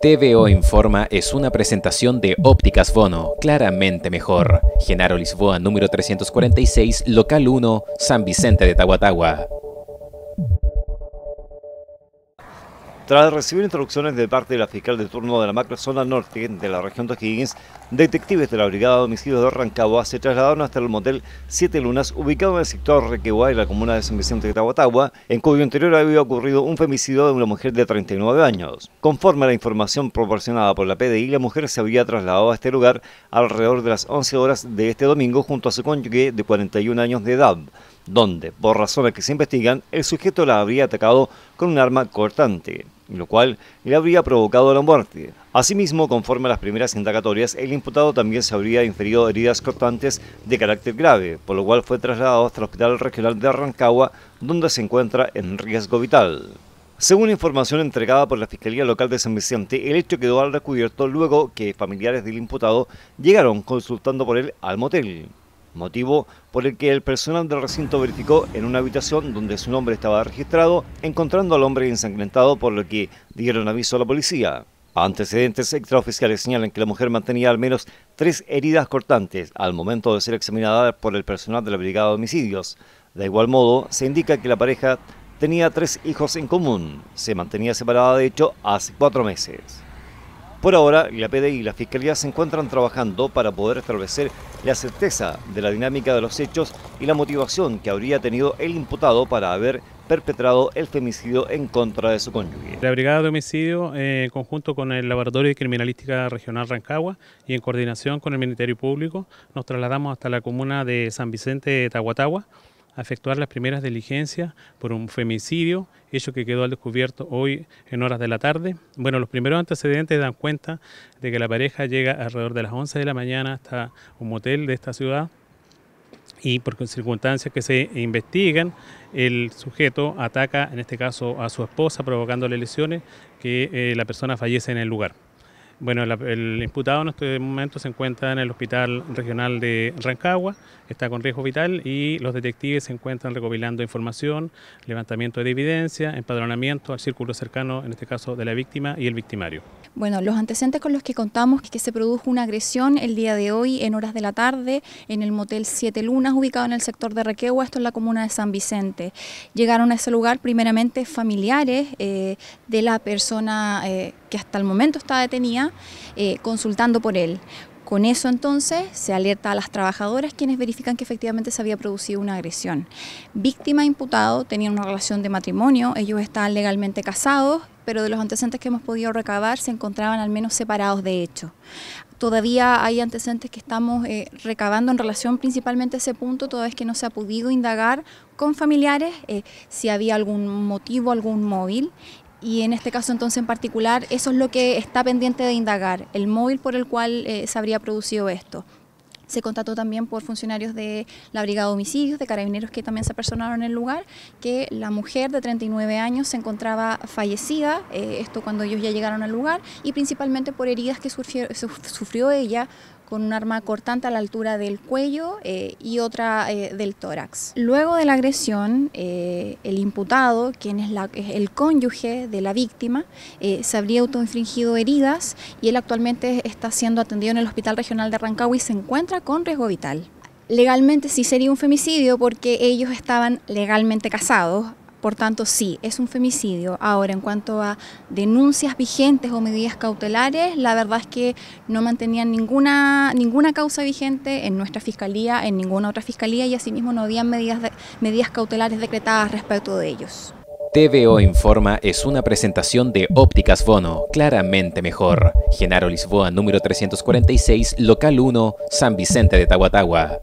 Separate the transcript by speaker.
Speaker 1: TVO Informa es una presentación de Ópticas Bono, claramente mejor. Genaro Lisboa, número 346, local 1, San Vicente de Tahuatahua.
Speaker 2: Tras recibir instrucciones de parte de la fiscal de turno de la macrozona norte de la región de O'Higgins, detectives de la Brigada de Homicidios de Rancagua se trasladaron hasta el motel Siete Lunas, ubicado en el sector Requehuay, en la comuna de San Vicente de Tahuatahua, en cuyo interior había ocurrido un femicidio de una mujer de 39 años. Conforme a la información proporcionada por la PDI, la mujer se había trasladado a este lugar alrededor de las 11 horas de este domingo junto a su cónyuge de 41 años de edad donde, por razones que se investigan, el sujeto la habría atacado con un arma cortante lo cual le habría provocado la muerte. Asimismo, conforme a las primeras indagatorias, el imputado también se habría inferido heridas cortantes de carácter grave, por lo cual fue trasladado hasta el Hospital Regional de Arrancagua, donde se encuentra en riesgo vital. Según información entregada por la Fiscalía Local de San Vicente, el hecho quedó al descubierto luego que familiares del imputado llegaron consultando por él al motel motivo por el que el personal del recinto verificó en una habitación donde su nombre estaba registrado, encontrando al hombre ensangrentado por lo que dieron aviso a la policía. Antecedentes extraoficiales señalan que la mujer mantenía al menos tres heridas cortantes al momento de ser examinada por el personal de la Brigada de Homicidios. De igual modo, se indica que la pareja tenía tres hijos en común. Se mantenía separada, de hecho, hace cuatro meses. Por ahora, la PDI y la Fiscalía se encuentran trabajando para poder establecer la certeza de la dinámica de los hechos y la motivación que habría tenido el imputado para haber perpetrado el femicidio en contra de su cónyuge.
Speaker 3: La Brigada de Homicidio, eh, en conjunto con el Laboratorio de Criminalística Regional Rancagua y en coordinación con el Ministerio Público, nos trasladamos hasta la comuna de San Vicente de Tahuatahua, a efectuar las primeras diligencias por un femicidio, hecho que quedó al descubierto hoy en horas de la tarde. Bueno, los primeros antecedentes dan cuenta de que la pareja llega alrededor de las 11 de la mañana hasta un motel de esta ciudad y por circunstancias que se investigan, el sujeto ataca, en este caso, a su esposa, provocándole lesiones, que eh, la persona fallece en el lugar. Bueno, el imputado en este momento se encuentra en el Hospital Regional de Rancagua, está con riesgo vital y los detectives se encuentran recopilando información, levantamiento de evidencia, empadronamiento al círculo cercano, en este caso de la víctima y el victimario.
Speaker 4: Bueno, los antecedentes con los que contamos es que se produjo una agresión el día de hoy en horas de la tarde en el motel Siete Lunas, ubicado en el sector de Requegua, esto en la comuna de San Vicente. Llegaron a ese lugar primeramente familiares eh, de la persona eh, que hasta el momento está detenida, eh, consultando por él. Con eso entonces se alerta a las trabajadoras quienes verifican que efectivamente se había producido una agresión. Víctima e imputado tenían una relación de matrimonio, ellos estaban legalmente casados, pero de los antecedentes que hemos podido recabar se encontraban al menos separados de hecho. Todavía hay antecedentes que estamos eh, recabando en relación principalmente a ese punto, toda vez que no se ha podido indagar con familiares eh, si había algún motivo, algún móvil y en este caso entonces en particular eso es lo que está pendiente de indagar, el móvil por el cual eh, se habría producido esto. Se contactó también por funcionarios de la Brigada de Homicidios, de carabineros que también se apersonaron en el lugar, que la mujer de 39 años se encontraba fallecida, eh, esto cuando ellos ya llegaron al lugar, y principalmente por heridas que sufrió ella con un arma cortante a la altura del cuello eh, y otra eh, del tórax. Luego de la agresión, eh, el imputado, quien es, el cónyuge de la víctima, se habría autoinfligido heridas y él actualmente está siendo atendido en el Hospital Regional de Rancagua y se encuentra con riesgo vital. Legalmente sí sería un femicidio porque ellos estaban legalmente casados, por tanto, sí, es un femicidio. Ahora, en cuanto a denuncias vigentes o medidas cautelares, la verdad es que no mantenían ninguna, ninguna causa vigente en nuestra fiscalía, en ninguna otra fiscalía y asimismo no habían medidas, medidas cautelares decretadas respecto de ellos.
Speaker 1: TVO Informa es una presentación de Ópticas Bono, claramente mejor. Genaro Lisboa, número 346, local 1, San Vicente de Tahuatahua.